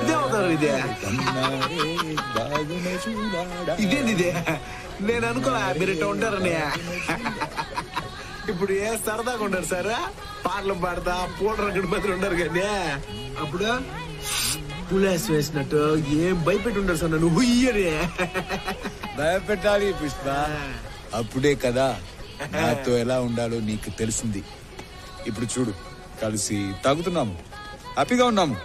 ఇదేమవుతారు ఇదే ఇదేంది ఇదే నేను అనుకోలే మీరు ఇట్లా ఉంటారని. ఇప్పుడు ఏ సరదాగా ఉండరు సార్? పాటలు పాడతా పూట రకడి బదులు ఉండరు కానీ. అప్పుడు పులేస్ వేసినట్టు ఏం భయపెట్టి ఉండరు సార్ నన్ను హుయ్యని భయపెట్టాలి పుష్ప. అప్పుడే కదా నాతో ఎలా ఉండాలో నీకు తెలిసింది. ఇప్పుడు చూడు కలిసి తాగుతున్నాము. హ్యాపీగా ఉన్నాము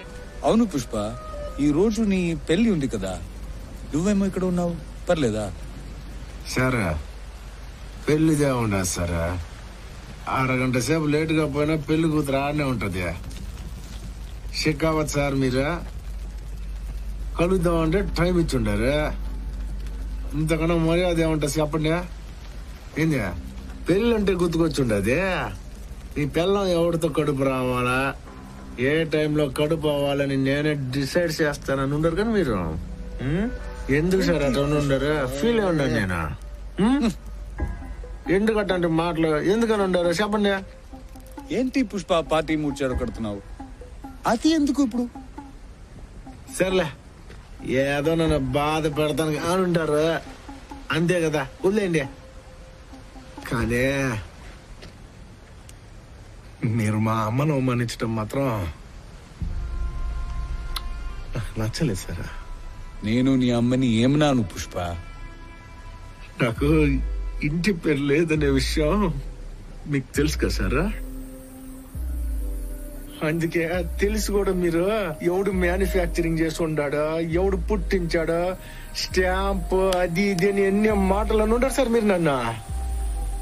అవును పుష్ప ఈ రోజు నీ పెళ్ళి ఉంది కదా. నువ్వేమో ఇక్కడ ఉన్నావు. పర్లేదా? సరే. పెళ్ళిదే ఉండదు సరే. అరగంట సేపు లేటుగా పోయినా పెళ్ళి కూతురు ఆడనే ఉంటది. షికావత్ సార్ మీరు? కలుద్దాం అంటే టైం ఇచ్చి ఉండారు ఇంతకన్నా మర్యాద ఏముంటుంది చెప్పండి. ఏంది? పెళ్ళి అంటే గుర్తుకొచ్చి ఉండదు ఈ పిల్లం ఎవరితో కడుపు రావాలా? ఏ టైంలో కడుపు అవ్వాలని నేనే డిసైడ్ చేస్తానని ఉండరు కానీ మీరు? ఎందుకు సార్ అట్లా ఉండరు? ఫీల్ ఉన్నాను నేను? ఎందుకు అట్లాంటి మాటలు? ఎందుకని ఉండరు? చెప్పండి. ఏంటి పుష్ప పార్టీ మూడ్చారు కడుతున్నావు? అది ఎందుకు ఇప్పుడు? సర్లే. ఏదో నన్ను బాధ పెడతాను అని ఉంటారు అంతే కదా. వదిలేండి కానీ మీరు మా అమ్మను అవమానించడం మాత్రం నాకు నచ్చలేదు సార్. నేను నీ అమ్మని ఏమన్నాను పుష్ప? నాకు ఇంటి పేరు లేదనే విషయం మీకు తెలుసు కదా సార్. అందుకే తెలిసి కూడా మీరు ఎవడు మ్యానుఫ్యాక్చరింగ్ చేసి ఉండాడో ఎవడు పుట్టించాడో స్టాంప్ అది ఇది అని ఎన్ని మాటలు అని ఉంటారు సార్ మీరు నన్ను?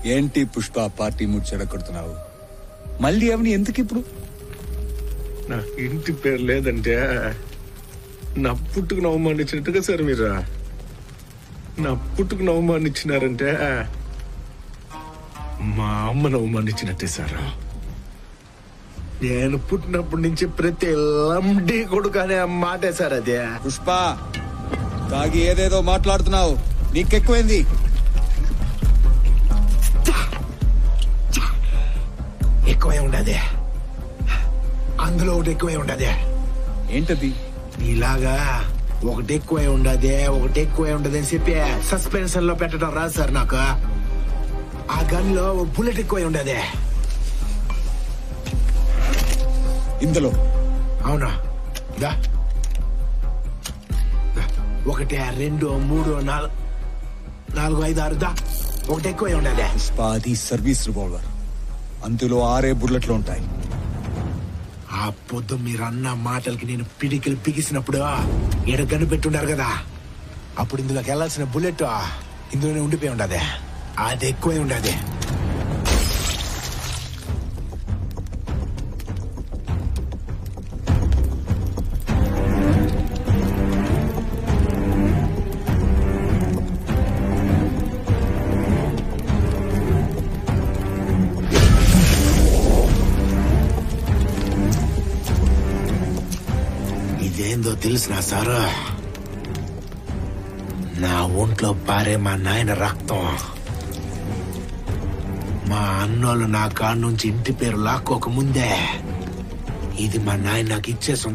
ఏంటి పుష్ప పార్టీ మూడ్చాడు కడుతున్నావు? మళ్ళీ అవని ఎందుకు ఇప్పుడు నా ఇంటి పేరు లేదంటే నా పుట్టుకును అవమానించినట్టుగా సార్ మీరు? నా పుట్టుకును అవమానించినారంటే మా అమ్మను అవమానించినట్టే సార్. నేను పుట్టినప్పటి నుంచి ప్రతి లండి కొడుకు అనే మాటే సార్ అదే. పుష్ప తాగి ఏదేదో మాట్లాడుతున్నావు. నీకెక్కువైంది. ఎక్కువే ఉండదే. అందులో ఒకటి ఎక్కువే ఉండదే. ఏంటది? ఇలాగా ఒకటి ఎక్కువే ఉండదే ఒకటి ఎక్కువే ఉండదు అని చెప్పి సస్పెన్షన్లో పెట్టడం రాదు సార్ నాకు. ఆ గన్లో ఓ బుల్లెట్ ఎక్కువే ఉండదే. ఇందులో. అవునా? దా. ఒకటి రెండు మూడు నాలుగు నాలుగు ఐదు ఆరు దా. ఒకటి ఎక్కువే ఉండదే. Service revolver. అందులో ఆరే బుల్లెట్లు ఉంటాయి. ఆ పొద్దు మీరు అన్న మాటలకి నేను పిడికిలు బిగిసినప్పుడు ఈడ గన్ను పెట్టున్నారు కదా? అప్పుడు ఇందులోకి వెళ్ళాల్సిన బుల్లెట్ ఇందులోనే ఉండిపోయి ఉండదే. అది ఎక్కువే ఉండదే. ఇదేందో తెలిసిన సారు? నా ఒంట్లో పారే మా నాయన రక్తం. మా అన్నోళ్ళు నా కాడ నుంచి ఇంటి పేరు లాక్కోక ముందే ఇది మా నాయన నాకు ఇచ్చేసి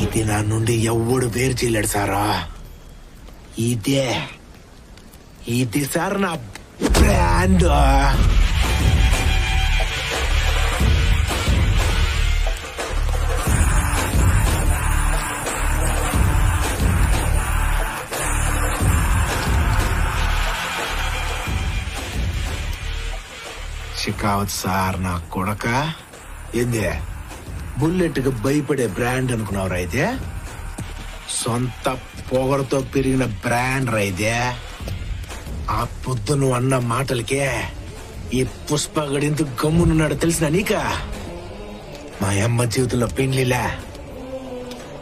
ఇది నా నుండి ఎవ్వడు వేరు చేయలేడు సారా? ఇదే. ఇది సార్ నా బ్రాండ్ షికావత్ సార్ నా కొడక? ఏంది? బుల్లెట్కి భయపడే బ్రాండ్ అనుకున్నావు అయితే? సొంత పొగరతో పెరిగిన బ్రాండ్ రైతే ఆ పొద్దు నువ్వు అన్న మాటలకే ఈ పుష్పగడింత గమ్మునున్నాడు తెలిసిన నీక? మా అమ్మ జీవితంలో పెండ్లిలా?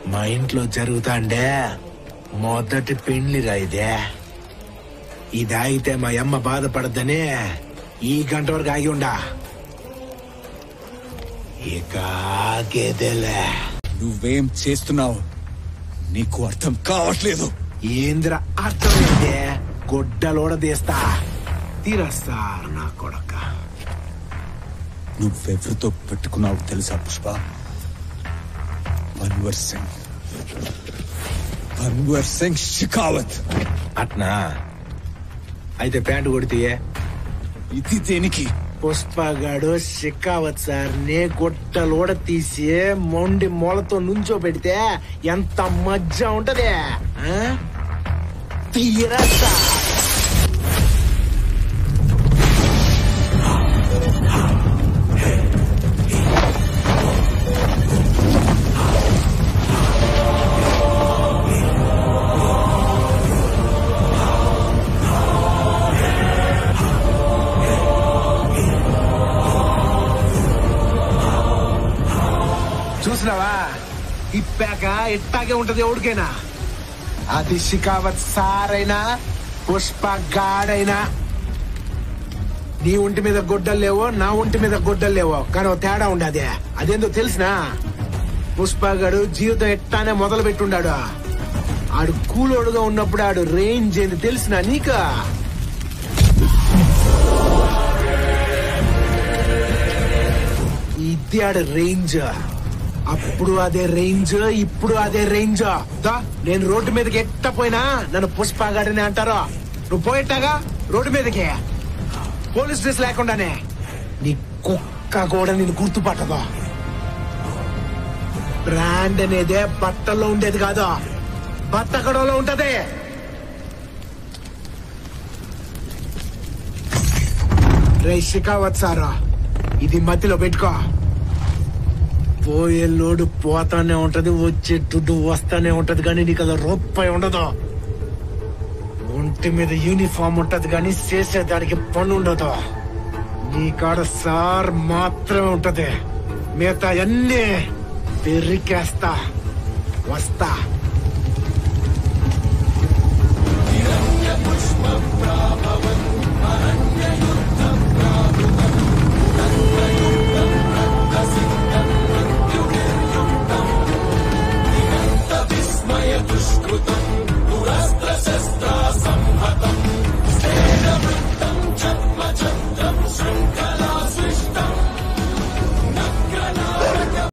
మా ఇంట్లో జరుగుతాండే మొదటి పెండ్లి రాయిదే ఇది ఆగితే మా అమ్మ బాధపడద్దనే ఈ గంట వరకు ఆగి ఉండా. ఇక ఆగేదేలే. నువ్వేం చేస్తున్నావు? నీకు అర్థం కావట్లేదు. ఏంద్ర అర్థమైందే? గొడ్డలోడ తీస్తా. తీరస్తారు నా కొడక. నువ్వెవరితో పెట్టుకున్నావు తెలుసా పుష్ప? పన్వర్ సింగ్. పన్వర్ సింగ్ షికావత్. అట్నా? అయితే ప్యాంటు కొడితే ఇది దేనికి పుష్పగాడు షికావత్ సార్ నే గుట్టలోడ తీసి మొండి మొలతో నుంచో పెడితే ఎంత మజ్జ ఉంటదే ఆ? తీరా సార్. ఇప్పాక ఎట్టాగే ఉంటది ఎవరికైనా అది షికావత్ సారైనా పుష్ప గాడైనా. నీ ఒంటి మీద గొడ్డలు లేవో నా ఒంటి మీద గొడ్డలు లేవో కానీ తేడా ఉండదే. అదేందో తెలిసినా? పుష్పగాడు జీవితం ఎట్టానే మొదలు పెట్టుండాడు ఆడు కూలోడుగా ఉన్నప్పుడు ఆడు రేంజ్ ఏంది తెలిసినా నీకా? ఇది ఆడ రేంజ్. అప్పుడు అదే రేంజ్ ఇప్పుడు అదే రేంజ్. నేను రోడ్డు మీదకి ఎట్ట పోయినా నన్ను పుష్పగాడని అంటారు. నువ్వు పోయేట్టాగా? రోడ్డు మీదకి. పోలీస్ డ్రెస్ లేకుండానే. నీ కుక్క కూడా నేను గుర్తుపట్టదు? బ్రాండ్ అనేదే బట్టల్లో ఉండేది కాదు. బట్టకడలో ఉంటది. రే షికావత్ సారా ఇది మధ్యలో పెట్టుకో. పోయే లోడు పోతానే ఉంటది వచ్చే దుడ్డు వస్తానే ఉంటది కానీ నీకు అలా రూపాయి ఉండదు. ఒంటి మీద యూనిఫామ్ ఉంటది కానీ చేసేదానికి పని ఉండదు. నీ కాడ సార్ మాత్రమే ఉంటది. మిగతా అన్ని పెరికేస్తా వస్తా. పుష్ప